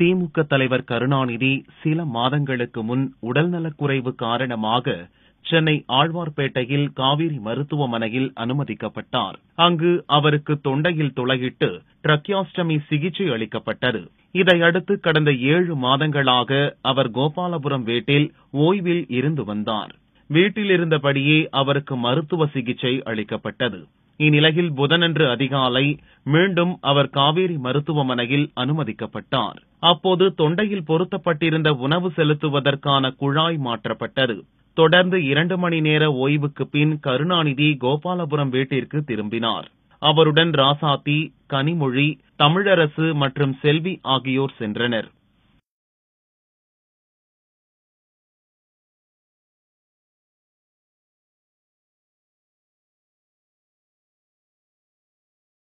திமுக தலைவர் கருணாநிதி சில மாதங்களுக்கு முன் உடல்நலக்குறைவு காரணமாக சென்னை ஆழ்வார்பேட்டையில் காவிரி மருத்துவமனையில் அனுமதிக்கப்பட்டார். அங்கு அவருக்கு தொண்டையில் துளையிட்டு ட்ரக்கியாஸ்டமி சிகிச்சை அளிக்கப்பட்டது. இதையடுத்து கடந்த ஏழு மாதங்களாக அவர் கோபாலபுரம் வீட்டில் ஓய்வில் இருந்து வந்தார். வீட்டில் இருந்தபடியே அவருக்கு மருத்துவ சிகிச்சை அளிக்கப்பட்டது. இந்நிலையில் புதனன்று அதிகாலை மீண்டும் அவர் காவேரி மருத்துவமனையில் அனுமதிக்கப்பட்டார். அப்போது தொண்டையில் பொருத்தப்பட்டிருந்த உணவு செலுத்துவதற்கான குழாய் மாற்றப்பட்டது. தொடர்ந்து இரண்டு மணி நேர ஓய்வுக்கு பின் கருணாநிதி கோபாலபுரம் வீட்டிற்கு திரும்பினார். அவருடன் ராசாத்தி கனிமொழி தமிழரசு மற்றும் செல்வி ஆகியோர் சென்றனர்.